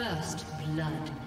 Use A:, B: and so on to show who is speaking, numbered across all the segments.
A: First blood.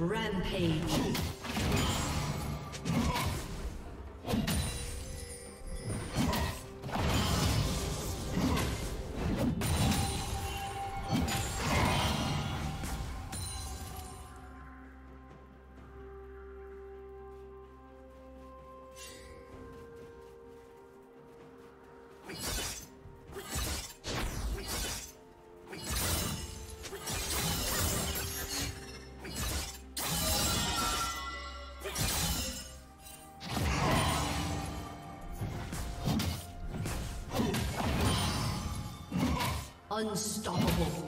A: Rampage. Unstoppable.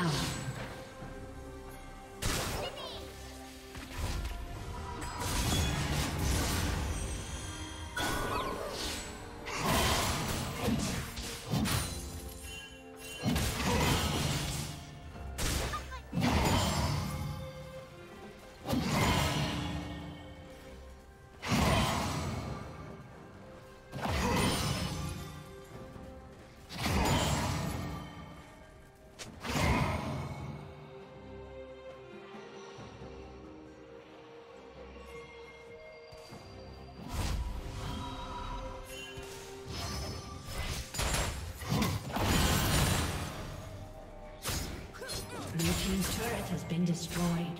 A: down. Has been destroyed.